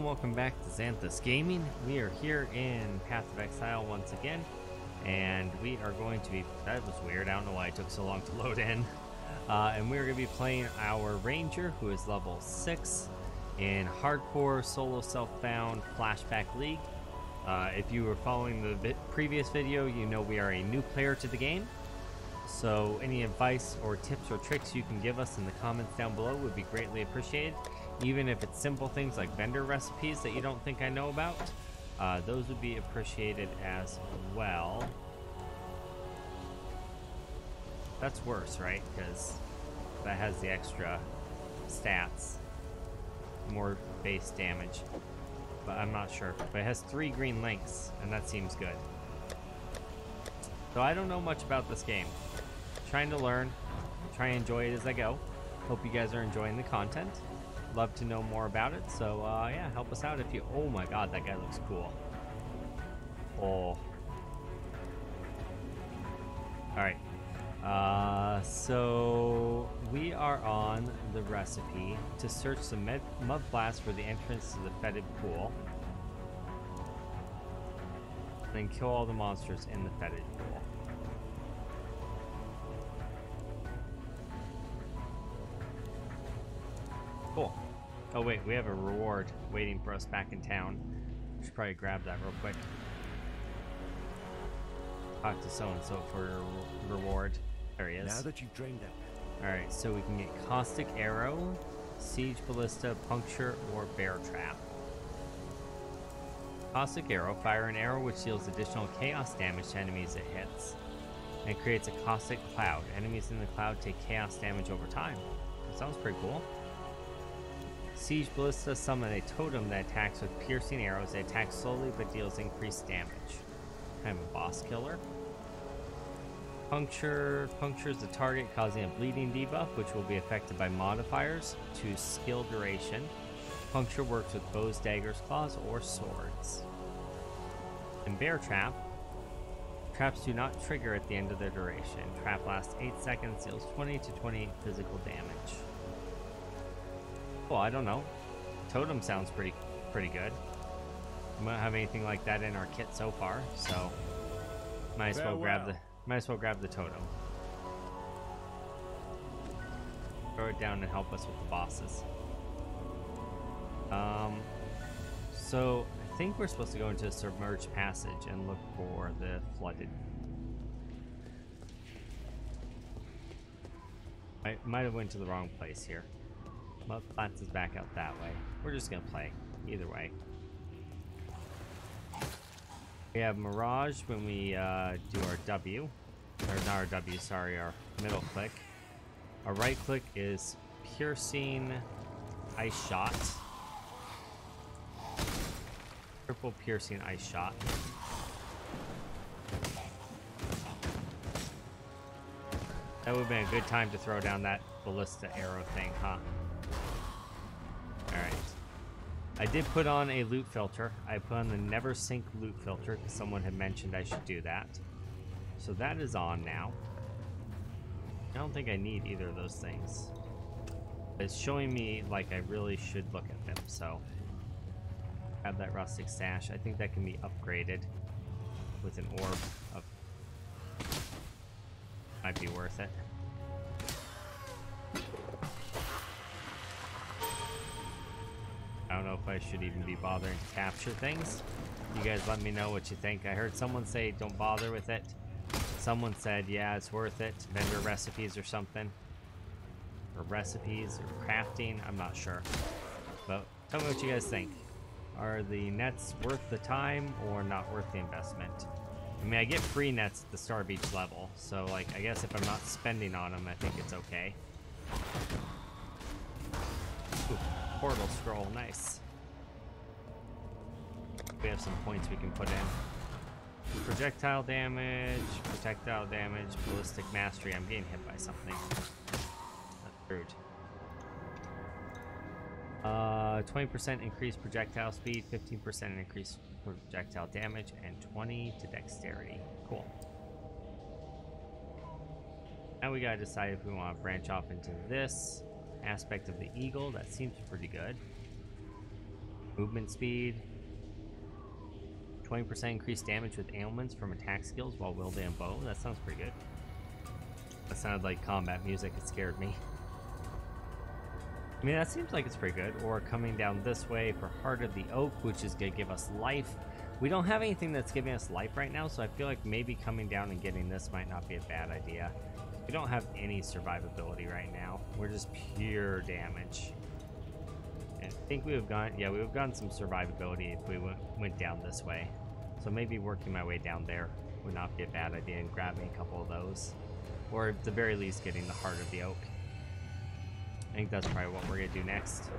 and welcome back to Zanthyst Gaming. We are here in Path of Exile once again, and we are going to be. That was weird. I don't know why it took so long to load in. Uh, and we're going to be playing our Ranger, who is level 6 in Hardcore Solo Self-Found Flashback League. Uh, if you were following the vi previous video, you know we are a new player to the game. So any advice or tips or tricks you can give us in the comments down below would be greatly appreciated even if it's simple things like vendor recipes that you don't think I know about, uh, those would be appreciated as well. That's worse, right? Because that has the extra stats, more base damage. But I'm not sure. But it has three green links, and that seems good. So I don't know much about this game. trying to learn, try and enjoy it as I go. Hope you guys are enjoying the content love to know more about it. So uh, yeah, help us out if you. Oh my God, that guy looks cool. Oh. All right. Uh, so we are on the recipe to search the med Mud Flats for the entrance to the fetid pool. Then kill all the monsters in the fetid pool. Oh wait, we have a reward waiting for us back in town. We should probably grab that real quick. Talk to so-and-so for a reward. There he is. Now that you've drained that. Alright, so we can get Caustic Arrow, Siege Ballista, Puncture, or Bear Trap. Caustic Arrow. Fire an arrow which deals additional chaos damage to enemies it hits. And creates a caustic cloud. Enemies in the cloud take chaos damage over time. That sounds pretty cool. Siege Ballista summon a totem that attacks with piercing arrows. It attacks slowly but deals increased damage. Of a boss killer. Puncture punctures the target, causing a bleeding debuff, which will be affected by modifiers to skill duration. Puncture works with bows, daggers, claws, or swords. And Bear Trap. Traps do not trigger at the end of their duration. Trap lasts 8 seconds, deals 20 to 28 physical damage. Well, I don't know. Totem sounds pretty pretty good. We don't have anything like that in our kit so far, so might as well grab the might as well grab the totem. Throw it down and help us with the bosses. Um, so I think we're supposed to go into a submerged passage and look for the flooded. I might have went to the wrong place here. Mud Flats is back out that way. We're just gonna play, either way. We have Mirage when we uh, do our W. Or not our W, sorry, our middle click. Our right click is Piercing Ice Shot. Triple Piercing Ice Shot. That would have been a good time to throw down that ballista arrow thing, huh? I did put on a loot filter. I put on the NeverSink loot filter because someone had mentioned I should do that. So that is on now. I don't think I need either of those things. It's showing me like I really should look at them, so grab that rustic sash. I think that can be upgraded with an orb of might be worth it. I don't know if I should even be bothering to capture things. You guys let me know what you think. I heard someone say don't bother with it. Someone said, yeah, it's worth it. Vendor recipes or something. Or recipes or crafting. I'm not sure. But tell me what you guys think. Are the nets worth the time or not worth the investment? I mean, I get free nets at the Star Beach level. So, like, I guess if I'm not spending on them, I think it's okay. Portal scroll, nice. We have some points we can put in. Projectile damage, projectile damage, ballistic mastery. I'm getting hit by something. That's rude. Uh, 20% increased projectile speed, 15% increased projectile damage, and 20 to dexterity. Cool. Now we gotta decide if we want to branch off into this aspect of the eagle. That seems pretty good. Movement speed. 20% increased damage with ailments from attack skills while wielding a bow. That sounds pretty good. That sounded like combat music. It scared me. I mean, that seems like it's pretty good. Or coming down this way for Heart of the Oak, which is going to give us life. We don't have anything that's giving us life right now, so I feel like maybe coming down and getting this might not be a bad idea. We don't have any survivability right now. We're just pure damage. I think we have gone, yeah, we have gotten some survivability if we went, went down this way. So maybe working my way down there would not be a bad idea and grabbing a couple of those. Or at the very least getting the heart of the oak. I think that's probably what we're going to do next.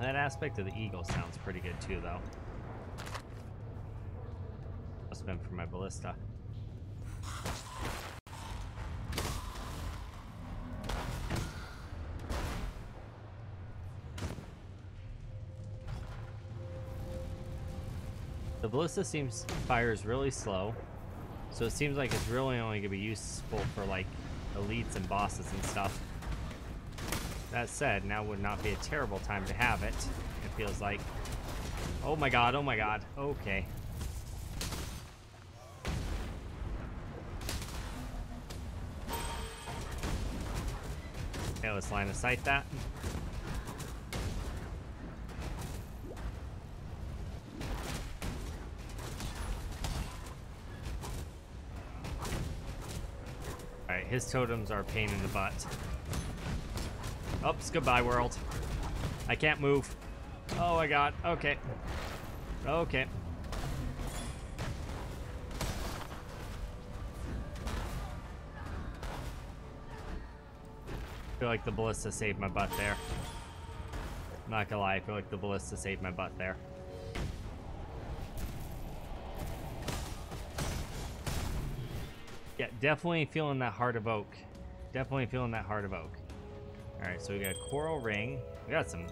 That aspect of the eagle sounds pretty good too, though. Must have been for my ballista. Ballista seems fires really slow, so it seems like it's really only gonna be useful for like elites and bosses and stuff. That said, now would not be a terrible time to have it. It feels like. Oh my god, oh my god. Okay. Okay, let's line of sight that. His totems are a pain in the butt. Oops, goodbye, world. I can't move. Oh my god, okay. Okay. I feel like the ballista saved my butt there. I'm not gonna lie, I feel like the ballista saved my butt there. Definitely feeling that heart of oak. Definitely feeling that heart of oak. Alright, so we got a coral ring. We got some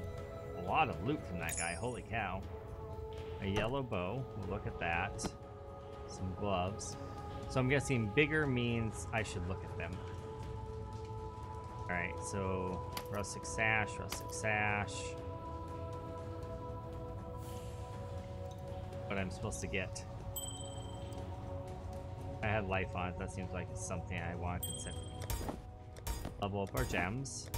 a lot of loot from that guy. Holy cow. A yellow bow. Look at that. Some gloves. So I'm guessing bigger means I should look at them. Alright, so rustic sash, rustic sash. What I'm supposed to get. I had life on it. That seems like something I want to consider. Level up our gems.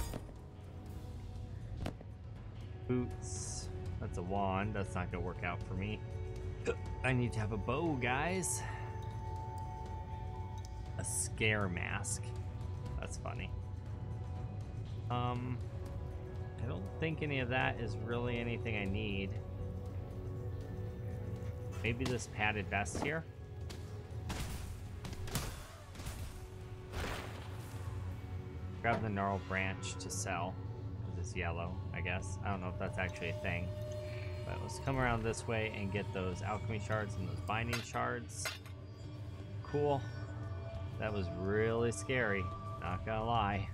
Boots. That's a wand. That's not gonna work out for me. I need to have a bow, guys. A scare mask. That's funny. Um, I don't think any of that is really anything I need. Maybe this padded vest here? Grab the gnarl branch to sell. Because it's yellow, I guess. I don't know if that's actually a thing. But let's come around this way and get those alchemy shards and those binding shards. Cool. That was really scary. Not gonna lie.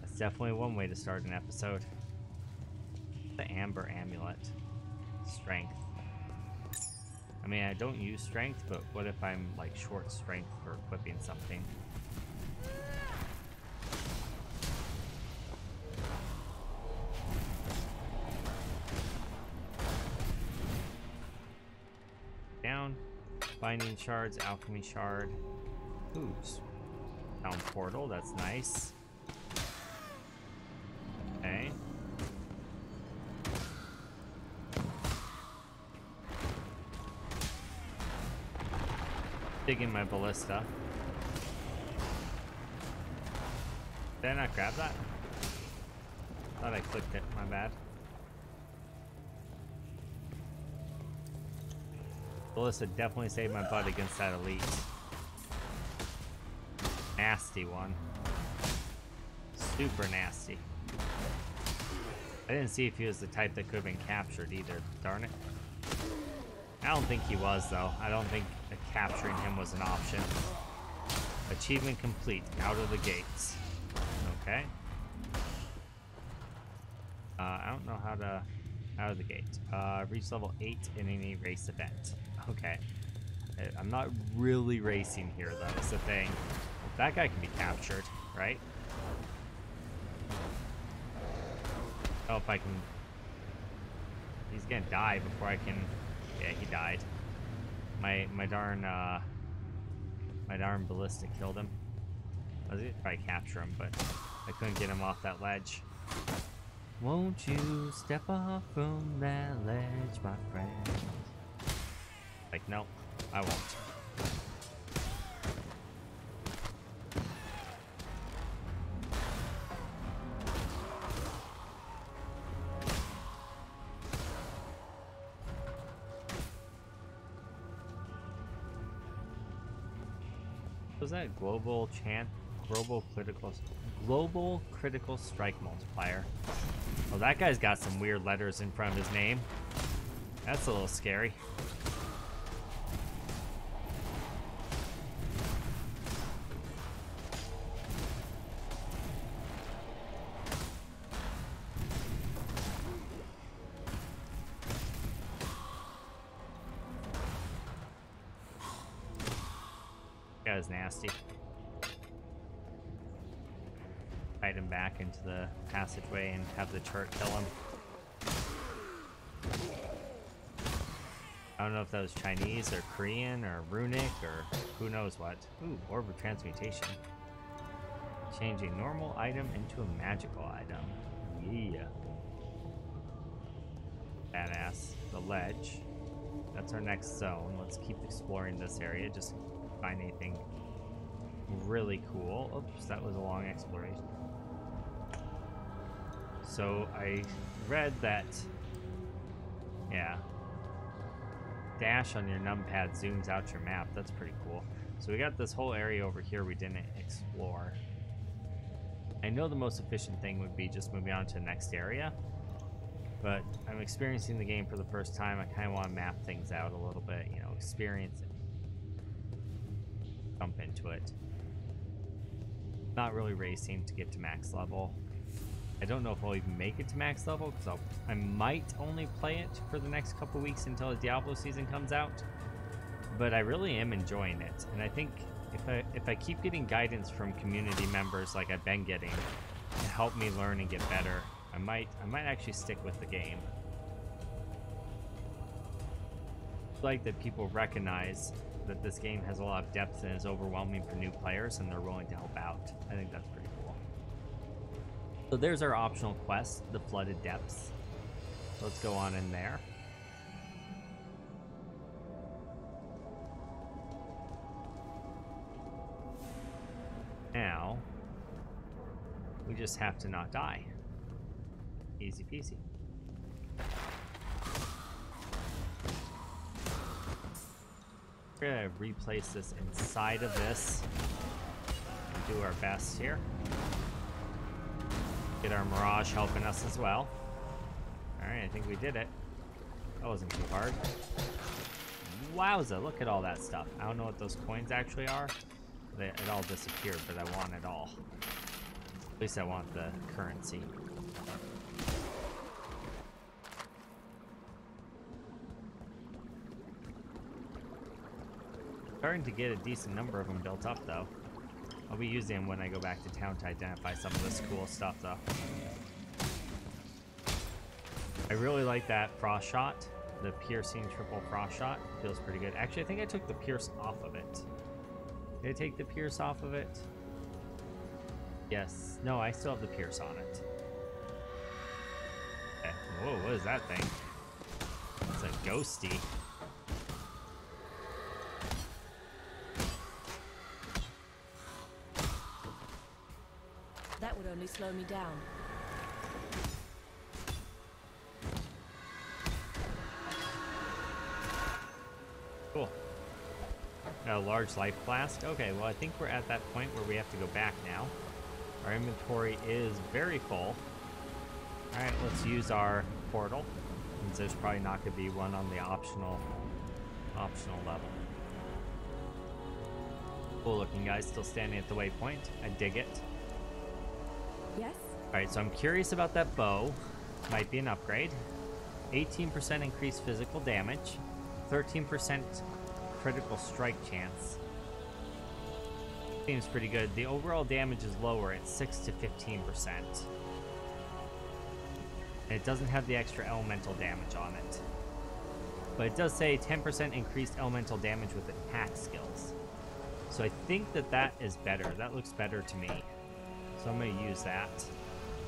That's definitely one way to start an episode. The Amber Amulet. Strength. I mean, I don't use strength, but what if I'm like short strength for equipping something? Binding shards, alchemy shard. Oops. Town portal, that's nice. Okay. Digging my ballista. Did I not grab that? Thought I clicked it, my bad. Ballista definitely saved my butt against that elite. Nasty one. Super nasty. I didn't see if he was the type that could have been captured either. Darn it. I don't think he was, though. I don't think capturing him was an option. Achievement complete. Out of the gates. Okay. Uh, I don't know how to... Out of the gate. Uh, reach level 8 in any race event. Okay. I'm not really racing here, though, It's the thing. That guy can be captured, right? Oh, if I can... he's gonna die before I can... Yeah, he died. My my darn uh, my darn ballista killed him. I was gonna to capture him, but I couldn't get him off that ledge. Won't you step off from that ledge, my friend? Like, no, I won't. Was that global chant? Global critical, global critical strike multiplier. Well, that guy's got some weird letters in front of his name. That's a little scary. Chinese or Korean or runic or who knows what. Ooh, orb of transmutation. Changing normal item into a magical item. Yeah. Badass. The ledge. That's our next zone. Let's keep exploring this area. Just find anything really cool. Oops, that was a long exploration. So I read that, yeah, dash on your numpad zooms out your map. That's pretty cool. So we got this whole area over here we didn't explore. I know the most efficient thing would be just moving on to the next area, but I'm experiencing the game for the first time. I kind of want to map things out a little bit, you know, experience it, jump into it. Not really racing to get to max level. I don't know if I'll even make it to max level because I might only play it for the next couple weeks until the Diablo season comes out. But I really am enjoying it, and I think if I if I keep getting guidance from community members like I've been getting to help me learn and get better, I might I might actually stick with the game. Like that people recognize that this game has a lot of depth and is overwhelming for new players, and they're willing to help out. I think that's pretty cool. So there's our optional quest, the Flooded Depths. Let's go on in there. Now, we just have to not die. Easy peasy. We're gonna replace this inside of this and do our best here. Get our Mirage helping us as well. Alright, I think we did it. That wasn't too hard. Wowza, look at all that stuff. I don't know what those coins actually are. They, it all disappeared, but I want it all. At least I want the currency. Starting to get a decent number of them built up, though. I'll be using them when I go back to town to identify some of this cool stuff, though. I really like that frost shot. The piercing triple frost shot feels pretty good. Actually, I think I took the pierce off of it. Did I take the pierce off of it? Yes. No, I still have the pierce on it. Okay. Whoa, what is that thing? It's a ghosty. Only slow me down. Cool. A large life blast. Okay, well I think we're at that point where we have to go back now. Our inventory is very full. Alright, let's use our portal. Since there's probably not going to be one on the optional optional level. Cool looking guys, still standing at the waypoint. I dig it. Yes? Alright, so I'm curious about that bow. Might be an upgrade. 18% increased physical damage. 13% critical strike chance. Seems pretty good. The overall damage is lower at 6 to 15%. And it doesn't have the extra elemental damage on it. But it does say 10% increased elemental damage with attack skills. So I think that that is better. That looks better to me. So I'm going to use that.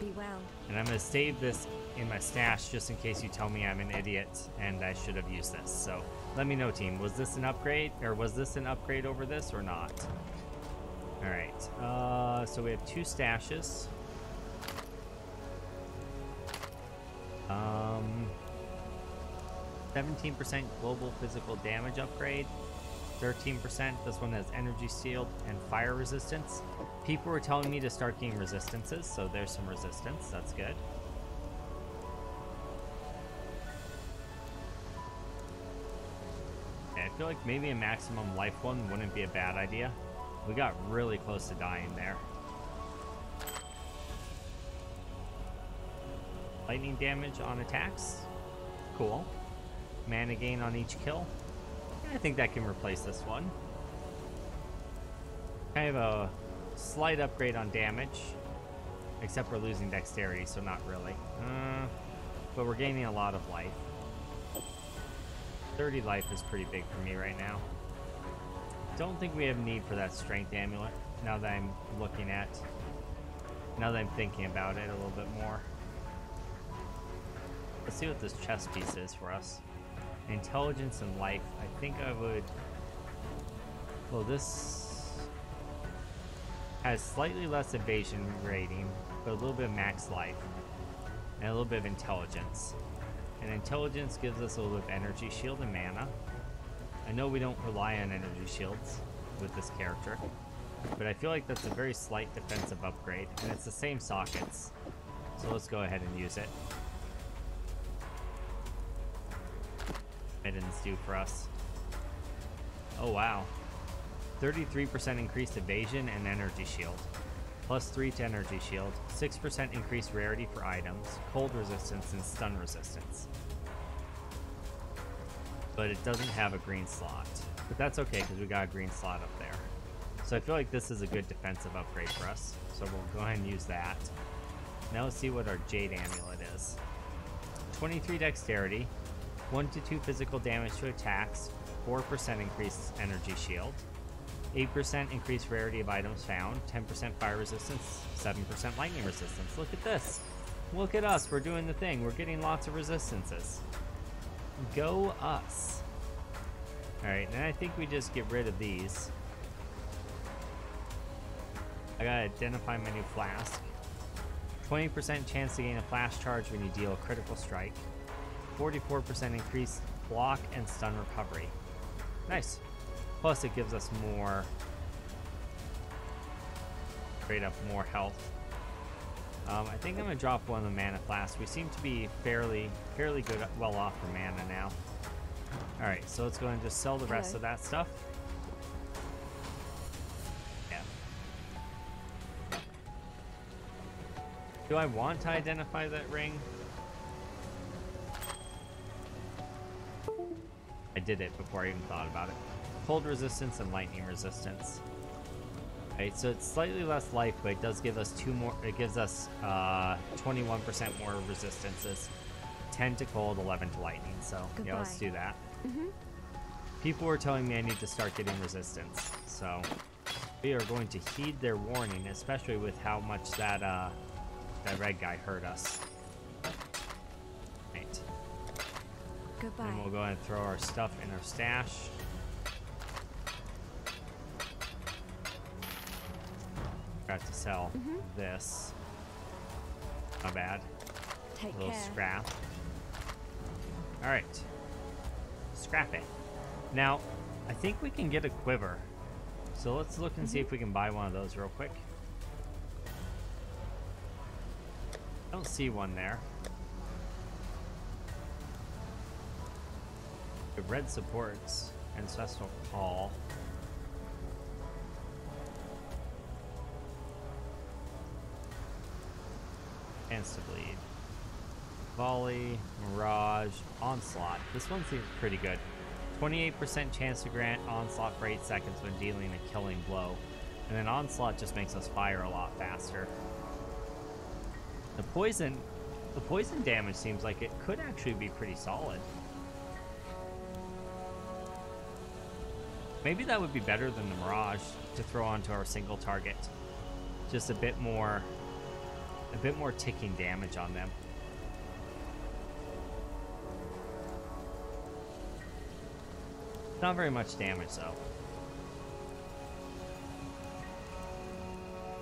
Be well. And I'm going to save this in my stash just in case you tell me I'm an idiot and I should have used this. So let me know, team. Was this an upgrade? Or was this an upgrade over this or not? Alright. Uh, so we have two stashes. Um, 17% global physical damage upgrade. 13%. This one has energy shield and fire resistance. People were telling me to start getting resistances, so there's some resistance. That's good. I feel like maybe a maximum life one wouldn't be a bad idea. We got really close to dying there. Lightning damage on attacks. Cool. Mana gain on each kill. I think that can replace this one. Kind of a slight upgrade on damage. Except we're losing dexterity, so not really. Uh, but we're gaining a lot of life. 30 life is pretty big for me right now. Don't think we have need for that strength amulet, now that I'm looking at... Now that I'm thinking about it a little bit more. Let's see what this chest piece is for us. Intelligence and life. I think I would... Well, this has slightly less evasion rating, but a little bit of max life. And a little bit of intelligence. And intelligence gives us a little bit of energy shield and mana. I know we don't rely on energy shields with this character, but I feel like that's a very slight defensive upgrade, and it's the same sockets. So let's go ahead and use it. Middens do for us. Oh wow. 33% increased evasion and energy shield. Plus 3 to energy shield. 6% increased rarity for items, cold resistance, and stun resistance. But it doesn't have a green slot. But that's okay because we got a green slot up there. So I feel like this is a good defensive upgrade for us. So we'll go ahead and use that. Now let's see what our Jade Amulet is. 23 dexterity, 1 to 2 physical damage to attacks, 4% increased energy shield, 8% increased rarity of items found, 10% fire resistance, 7% lightning resistance. Look at this. Look at us. We're doing the thing. We're getting lots of resistances. Go us. Alright, then I think we just get rid of these. I gotta identify my new flask. 20% chance to gain a flask charge when you deal a critical strike. 44% increased block and stun recovery. Nice. Plus it gives us more straight up more health. Um, I think I'm gonna drop one of the mana flasks. We seem to be fairly fairly good well off for mana now. Alright, so let's go and just sell the rest Hello. of that stuff. Yeah. Do I want to identify that ring? I did it before I even thought about it. Cold resistance and lightning resistance. Right, so it's slightly less life, but it does give us two more. It gives us uh, 21% more resistances. 10 to cold, 11 to lightning. So yeah, let's do that. People were telling me I need to start getting resistance, so we are going to heed their warning, especially with how much that uh, that red guy hurt us. Right. Goodbye. And we'll go ahead and throw our stuff in our stash. Got to sell mm-hmm. this. Not bad. Take A little care. scrap. Alright. Scrap it. Now, I think we can get a quiver. So let's look and see mm-hmm. if we can buy one of those real quick. I don't see one there. The red supports ancestral call. Chance to bleed. Volley, Mirage, Onslaught. This one seems pretty good. 28% chance to grant Onslaught for 8 seconds when dealing a killing blow. And then Onslaught just makes us fire a lot faster. The poison The poison damage seems like it could actually be pretty solid. Maybe that would be better than the Mirage to throw onto our single target. Just a bit more a bit more ticking damage on them. Not very much damage though.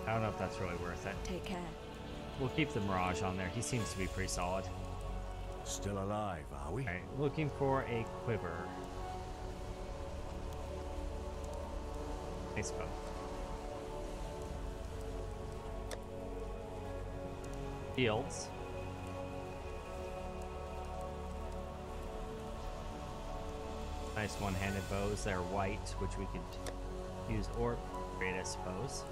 I don't know if that's really worth it. Take care. We'll keep the Mirage on there. He seems to be pretty solid. Still alive, are we? Alright, looking for a quiver. Nice bow. Fields. Nice one-handed bows. They're white, which we could use or upgrade, I suppose.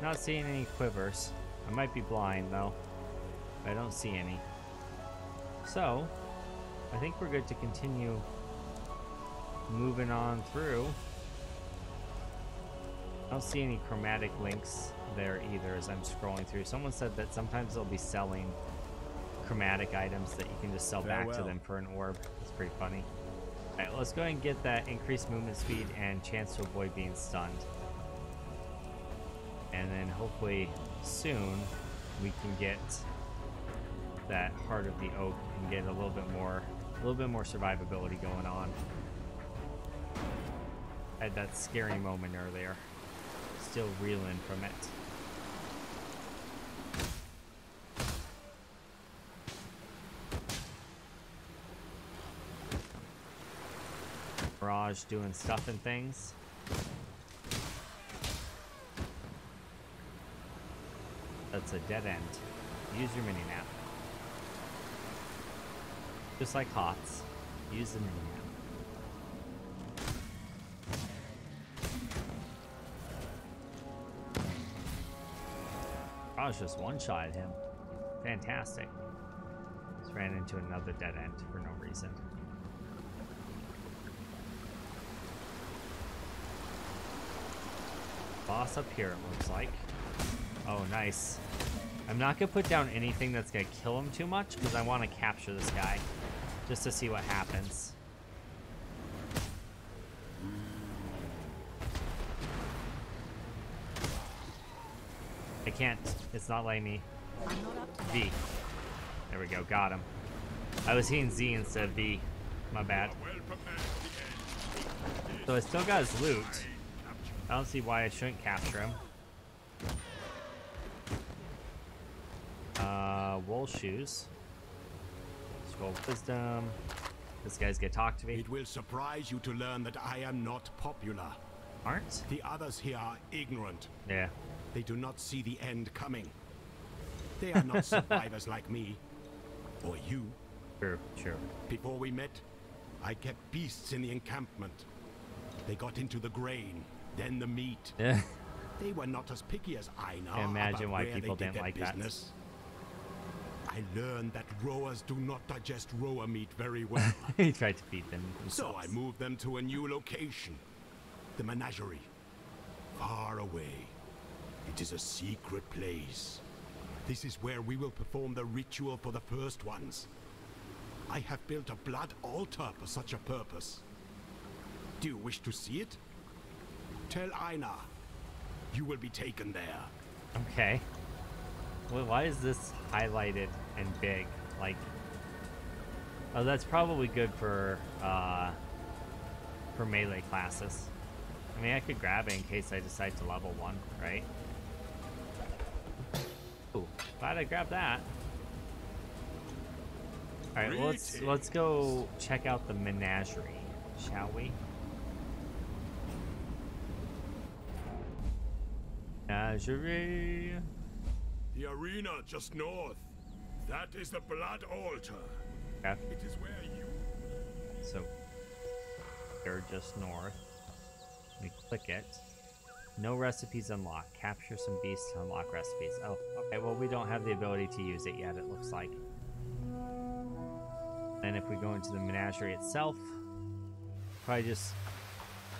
Not seeing any quivers. I might be blind though. I don't see any. So, I think we're good to continue moving on through. I don't see any chromatic links there either as I'm scrolling through. Someone said that sometimes they'll be selling chromatic items that you can just sell back to them for an orb. It's pretty funny. Alright, let's go ahead and get that increased movement speed and chance to avoid being stunned. And then hopefully soon we can get that heart of the oak and get a little bit more a little bit more survivability going on. I had that scary moment earlier. Still reeling from it. Mirage doing stuff and things. That's a dead end. Use your mini map. Just like HOTS. Use the mini map. Mirage just one-shot at him. Fantastic. Just ran into another dead end for no reason. Boss up here, it looks like. Oh, nice. I'm not gonna put down anything that's gonna kill him too much because I want to capture this guy just to see what happens. I can't. It's not letting me. I'm not up to that. V. There we go. Got him. I was hitting Z instead of V. My bad. So I still got his loot. I don't see why I shouldn't capture him. Uh, wool shoes. Scroll of wisdom. This guy's gonna talk to me. It will surprise you to learn that I am not popular. Aren't? The others here are ignorant. Yeah. They do not see the end coming. They are not survivors like me. Or you. True. True. Before we met, I kept beasts in the encampment. They got into the grain, then the meat. Yeah. They were not as picky as I now. Imagine why people did didn't like that. I learned that rhoas do not digest rhoa meat very well. he tried to feed them. so I moved them to a new location. The menagerie. Far away. It is a secret place. This is where we will perform the ritual for the first ones. I have built a blood altar for such a purpose. Do you wish to see it? Tell Einhar. You will be taken there. Okay. Well, why is this highlighted and big? Like, oh, that's probably good for uh, for melee classes. I mean, I could grab it in case I decide to level one, right? Glad I grabbed that. All right, well, let's let's go check out the menagerie, shall we? Menagerie. The arena just north. That is the blood altar. Okay. It is where you. So they're just north. We click it. No recipes unlocked. Capture some beasts to unlock recipes. Oh, okay. Well, we don't have the ability to use it yet, it looks like. Then if we go into the menagerie itself, probably just...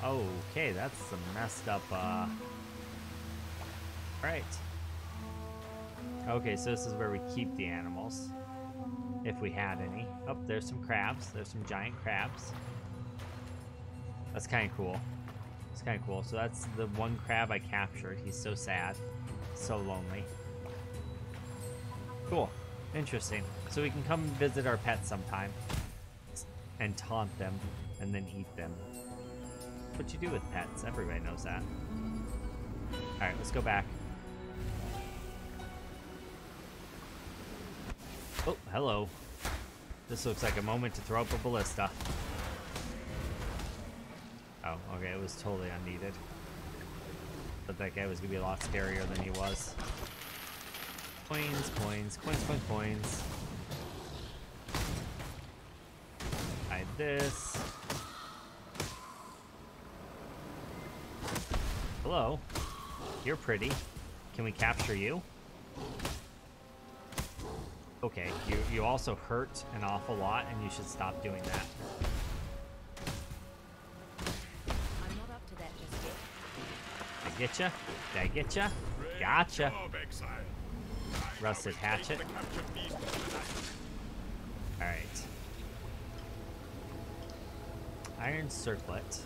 Okay, that's some messed up, uh... Right. Okay, so this is where we keep the animals. If we had any. Oh, there's some crabs. There's some giant crabs. That's kind of cool. It's kind of cool. So that's the one crab I captured. He's so sad. So lonely. Cool. Interesting. So we can come visit our pets sometime. And taunt them. And then eat them. What you do with pets. Everybody knows that. Alright, let's go back. Oh, hello. This looks like a moment to throw up a ballista. Oh, okay, it was totally unneeded. But that guy was gonna be a lot scarier than he was. Coins, coins, coins, coins, coins. Hide this. Hello. You're pretty. Can we capture you? Okay, you, you also hurt an awful lot, and you should stop doing that. I'm not up to that just yet. I get ya? Did I get ya? Gotcha. Job, exile. I Rusted hatchet. the captured beast of the night. Alright. Iron circlet.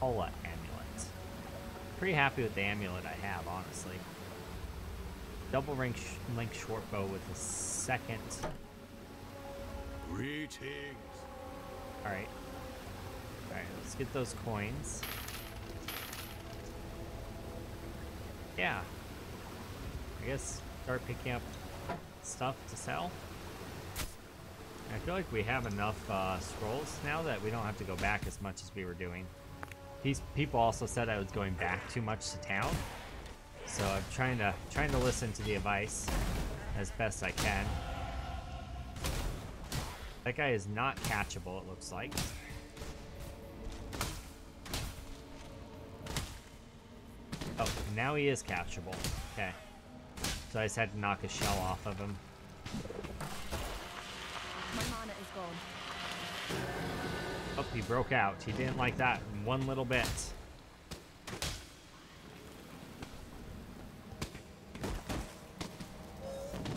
Paua amulet. Pretty happy with the amulet I have, honestly. Double ring sh link short bow with a second. Greetings. Alright. Alright, let's get those coins. Yeah. I guess start picking up stuff to sell. I feel like we have enough uh, scrolls now that we don't have to go back as much as we were doing. These people also said I was going back too much to town, so I'm trying to trying to listen to the advice as best I can. That guy is not catchable. It looks like. Oh, now he is catchable. Okay. So I just had to knock a shell off of him. My mana is gone. Oh, he broke out. He didn't like that one little bit.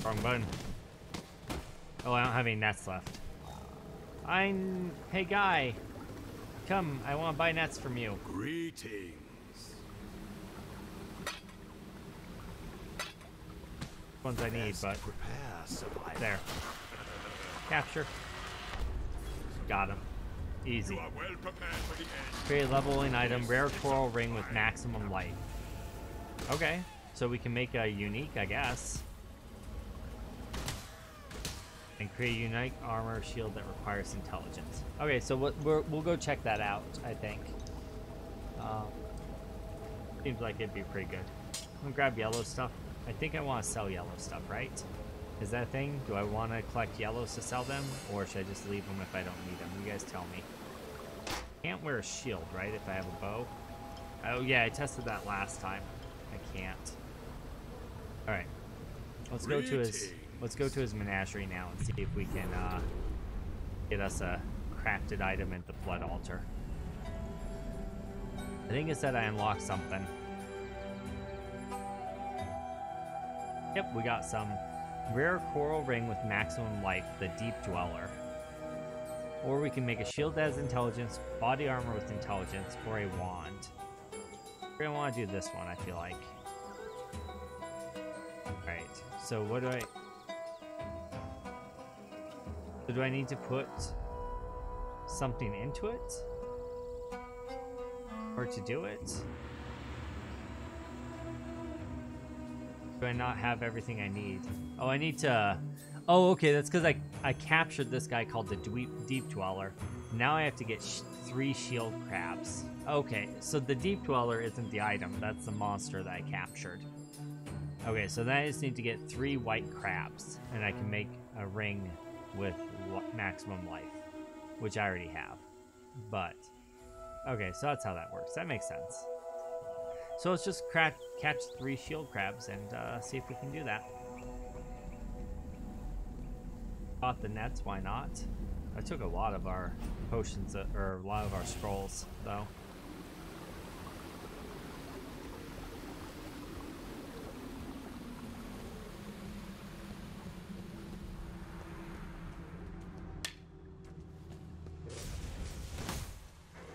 Wrong button. Oh, I don't have any nets left. I'm... Hey, guy. Come, I want to buy nets from you. Greetings. Ones I need, but... There. Capture. Got him. Easy. Create leveling item, rare coral ring with maximum life. Okay, so we can make a unique, I guess. And create a unique armor shield that requires intelligence. Okay, so we'll, we're, we'll go check that out, I think. Um, seems like it'd be pretty good. I'm gonna grab yellow stuff. I think I want to sell yellow stuff, right? Is that a thing? Do I want to collect yellows to sell them? Or should I just leave them if I don't need them? You guys tell me. Can't wear a shield, right, if I have a bow? Oh, yeah, I tested that last time. I can't. Alright. Let's go to his... Let's go to his menagerie now and see if we can, uh... Get us a crafted item at the Blood Altar. I think it said I unlocked something. Yep, we got some rare coral ring with maximum life, the Deep Dweller. Or we can make a shield that has intelligence, body armor with intelligence, or a wand. We're gonna want to do this one, I feel like. Alright, so what do I... So do I need to put something into it? Or to do it? Do I not have everything I need? Oh, I need to... Oh, okay, that's because I, I captured this guy called the Deep, Deep Dweller. Now I have to get sh three shield crabs. Okay, so the Deep Dweller isn't the item. That's the monster that I captured. Okay, so then I just need to get three white crabs, and I can make a ring with maximum life, which I already have. But, okay, so that's how that works. That makes sense. So let's just catch three shield crabs and uh, see if we can do that. Bought the nets, why not? I took a lot of our potions, uh, or a lot of our scrolls, though.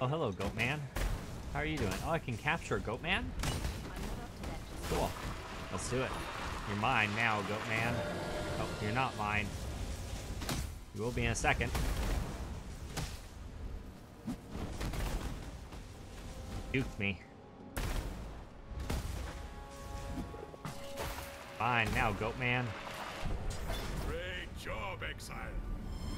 Oh, hello, goat man. How are you doing? Oh, I can capture Goat Man? Cool. Let's do it. You're mine now, Goat Man. Oh, you're not mine. You will be in a second. Duked me. Fine now, Goat Man. Great job, Exile.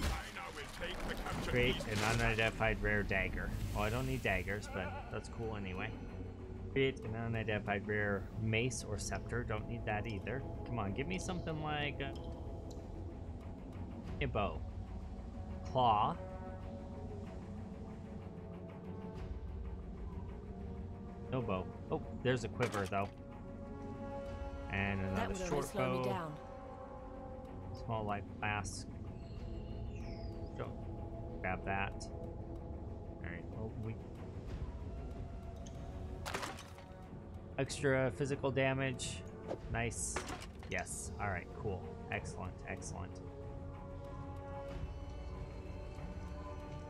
I now will take the captured Create an unidentified rare dagger. Well, I don't need daggers, but that's cool anyway. Create an unidentified rare mace or scepter. Don't need that either. Come on, give me something like a bow, claw. No bow. Oh, there's a quiver though, and That another short slow me bow. down. Small light flask. Grab that. Alright, well, we. Extra physical damage. Nice. Yes. Alright, cool. Excellent, excellent.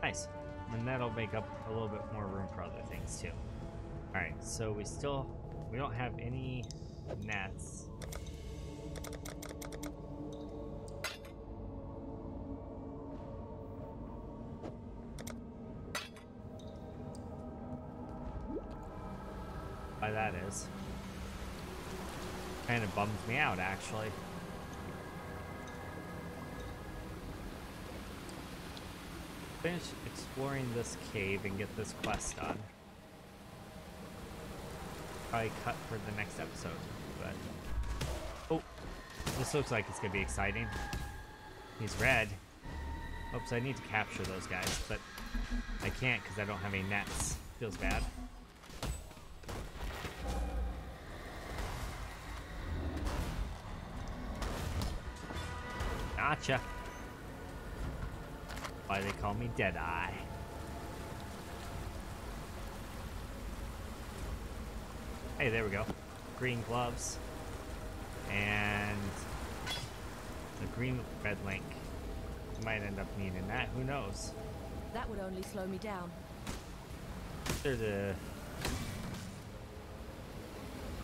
Nice. And that'll make up a little bit more room for other things too. Alright, so we still. We don't have any nets. Why that is. Kind of bums me out, actually. Finish exploring this cave and get this quest done. Probably cut for the next episode, but... Oh! This looks like it's gonna be exciting. He's red. Oops, I need to capture those guys, but I can't because I don't have any nets. Feels bad. Gotcha. Why they call me Deadeye. Hey, there we go. Green gloves. And the green red link. Might end up needing that. Who knows? That would only slow me down. There's a.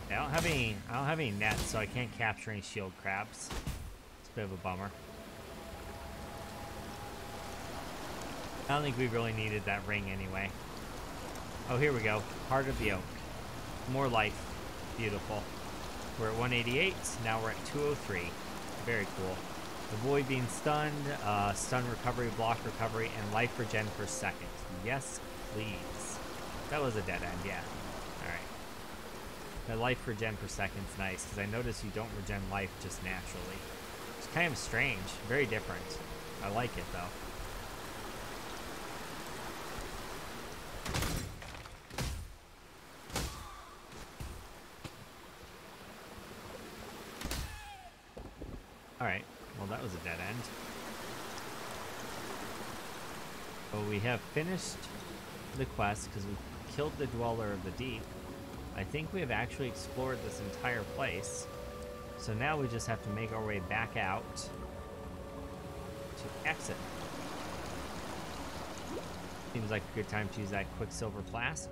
I don't have any. I don't have any nets, so I can't capture any shield crabs. It's a bit of a bummer. I don't think we really needed that ring anyway. Oh, here we go. Heart of the Oak. More life. Beautiful. We're at 188. Now we're at 203. Very cool. Avoid being stunned, uh, stun recovery, block recovery, and life regen per second. Yes, please. That was a dead end, yeah. Alright. The life regen per second's nice, because I notice you don't regen life just naturally. It's kind of strange. Very different. I like it, though. Alright, well that was a dead end. Well, we have finished the quest because we killed the Dweller of the Deep. I think we have actually explored this entire place. So now we just have to make our way back out to exit. Seems like a good time to use that Quicksilver Flask.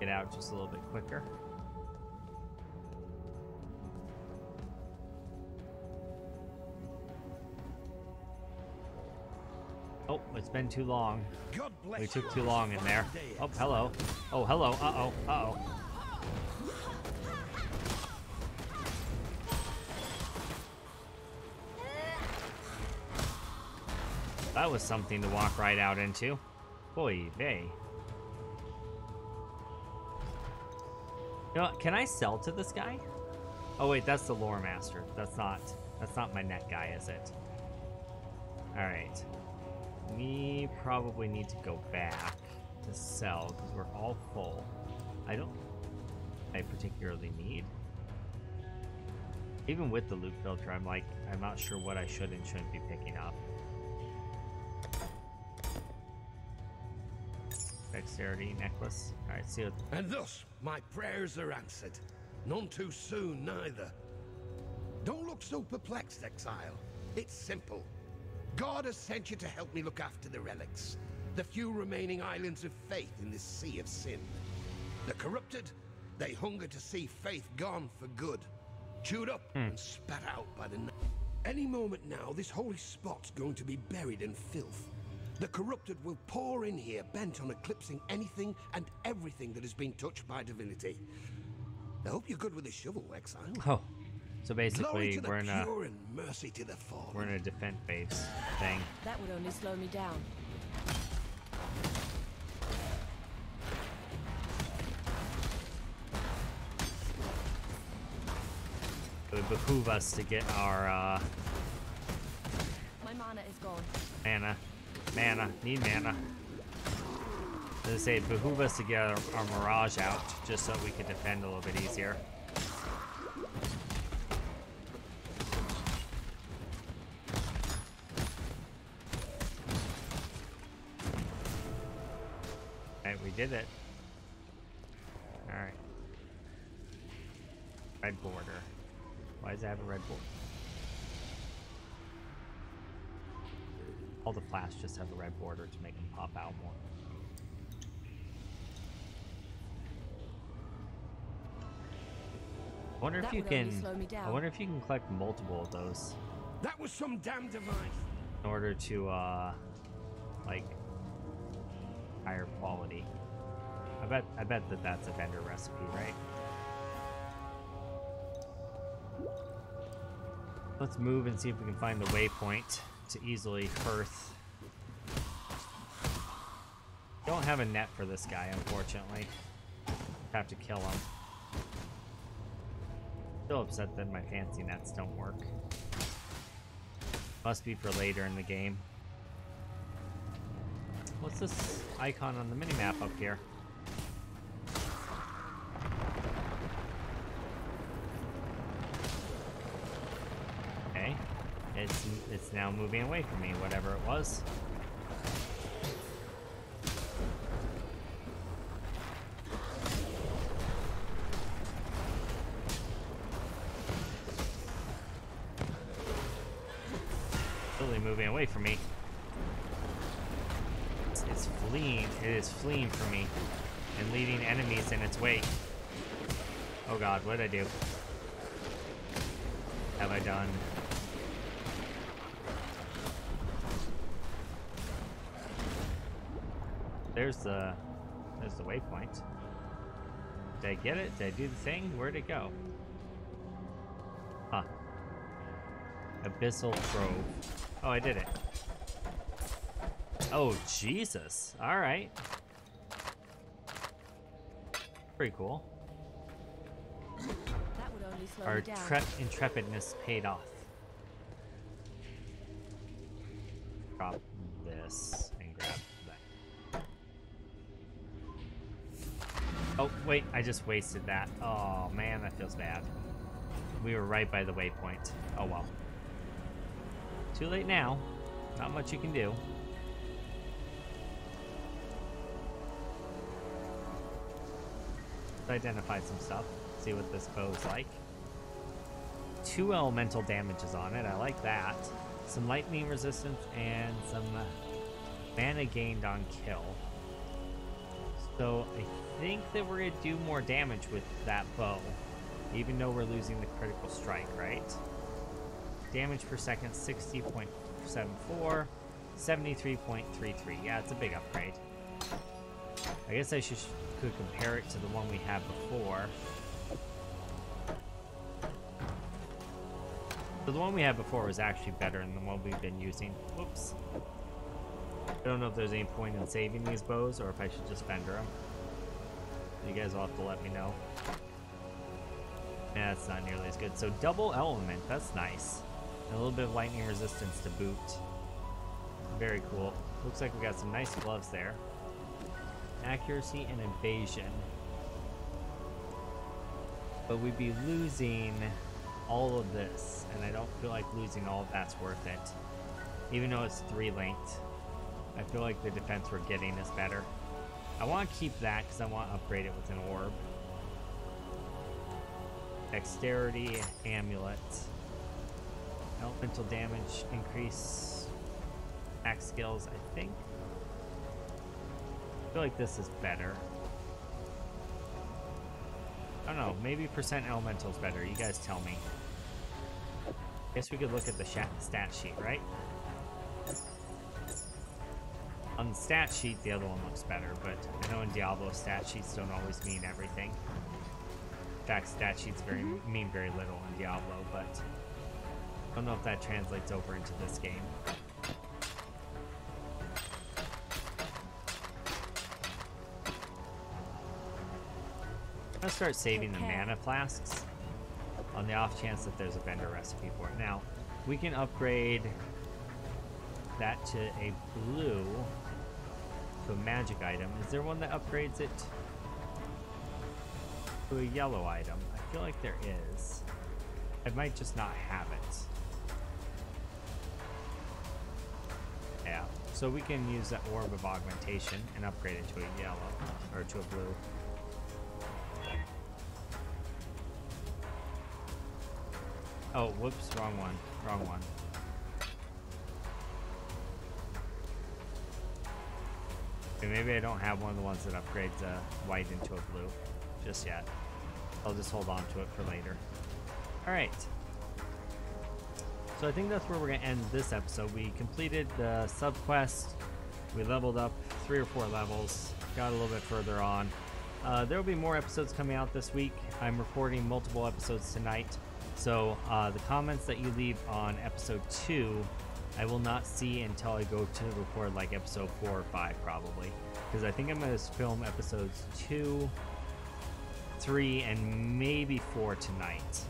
Get out just a little bit quicker. Been too long. We took too long in there. Oh, hello. Oh, hello. Uh-oh. Uh-oh. That was something to walk right out into. Boy, vey. You know, can I sell to this guy? Oh wait, that's the lore master. That's not that's not my net guy, is it? Alright. We probably need to go back to sell because we're all full. I don't I particularly need. Even with the loot filter, I'm like, I'm not sure what I should and shouldn't be picking up. Dexterity necklace. Alright, see what And thus my prayers are answered. None too soon, neither. Don't look so perplexed, Exile. It's simple. God has sent you to help me look after the relics, the few remaining islands of faith in this sea of sin. The corrupted, they hunger to see faith gone for good, chewed up hmm. and spat out by the. Any moment now, this holy spot's going to be buried in filth. The corrupted will pour in here, bent on eclipsing anything and everything that has been touched by divinity. I hope you're good with the shovel, Exile. Oh, so basically we're in a and mercy to the fallen. we're in a defense base thing. That would only slow me down. It would behoove us to get our uh, My mana is gone. mana, mana, need mana. As I say, it behoove us to get our, our mirage out just so we can defend a little bit easier. Did it. Alright. Red border. Why does it have a red border? All the flash just have a red border to make them pop out more. I wonder if you can. slow me I wonder if you can collect multiple of those That was some damn device. in order to, uh, like, higher quality. I bet. I bet that that's a vendor recipe, right? Let's move and see if we can find the waypoint to easily hearth. Don't have a net for this guy, unfortunately. Have to kill him. Still upset that my fancy nets don't work. Must be for later in the game. What's this icon on the minimap up here? Okay. It's it's now moving away from me, whatever it was. Totally moving away from me. It's, it's fleeing. It is fleeing from me and leading enemies in its wake. Oh god, what did I do? Have I done? There's the there's the waypoint. Did I get it? Did I do the thing? Where'd it go? Huh. Abyssal Trove. Oh, I did it. Oh, Jesus. Alright. Pretty cool. That would only slow Our intrepidness paid off. Wait, I just wasted that. Oh, man, that feels bad. We were right by the waypoint. Oh, well. Too late now. Not much you can do. Let's identify some stuff. See what this bow's like. Two elemental damages on it. I like that. Some lightning resistance and some mana gained on kill. So I think that we're gonna do more damage with that bow, even though we're losing the critical strike, right? Damage per second 60.74, 73.33. Yeah, it's a big upgrade. I guess I should could compare it to the one we had before. So the one we had before was actually better than the one we've been using. Whoops. I don't know if there's any point in saving these bows or if I should just vendor them. You guys will have to let me know. Yeah, it's not nearly as good. So double element, that's nice. And a little bit of lightning resistance to boot. Very cool. Looks like we got some nice gloves there. Accuracy and evasion. But we'd be losing all of this, and I don't feel like losing all of that's worth it. Even though it's three linked, I feel like the defense we're getting is better. I want to keep that because I want to upgrade it with an orb. Dexterity, amulet. elemental damage increase attack skills, I think. I feel like this is better. I don't know, maybe percent elemental is better. You guys tell me. Guess we could look at the stat sheet, right? On the stat sheet, the other one looks better, but I know in Diablo, stat sheets don't always mean everything. In fact, stat sheets very mm-hmm. mean very little in Diablo, but I don't know if that translates over into this game. I'm gonna start saving the Okay. mana flasks on the off chance that there's a vendor recipe for it. Now, we can upgrade that to a blue to a magic item. Is there one that upgrades it to a yellow item? I feel like there is. I might just not have it. Yeah, so we can use that orb of augmentation and upgrade it to a yellow or to a blue. Oh, whoops, wrong one. Wrong one. Maybe I don't have one of the ones that upgrades a white into a blue just yet. I'll just hold on to it for later. Alright. So I think that's where we're going to end this episode. We completed the sub quest. We leveled up three or four levels. Got a little bit further on. Uh, there will be more episodes coming out this week. I'm recording multiple episodes tonight. So uh, the comments that you leave on episode two, I will not see until I go to record like episode four or five, probably. Because I think I'm going to film episodes two, three, and maybe four tonight.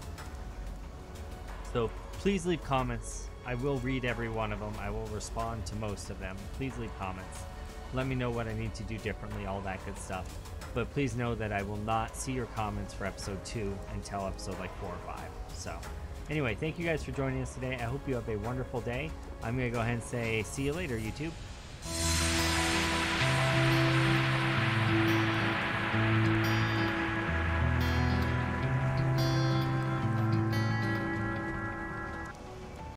So please leave comments. I will read every one of them. I will respond to most of them. Please leave comments. Let me know what I need to do differently, all that good stuff. But please know that I will not see your comments for episode two until episode like four or five. So, Anyway, thank you guys for joining us today. I hope you have a wonderful day. I'm going to go ahead and say see you later, YouTube.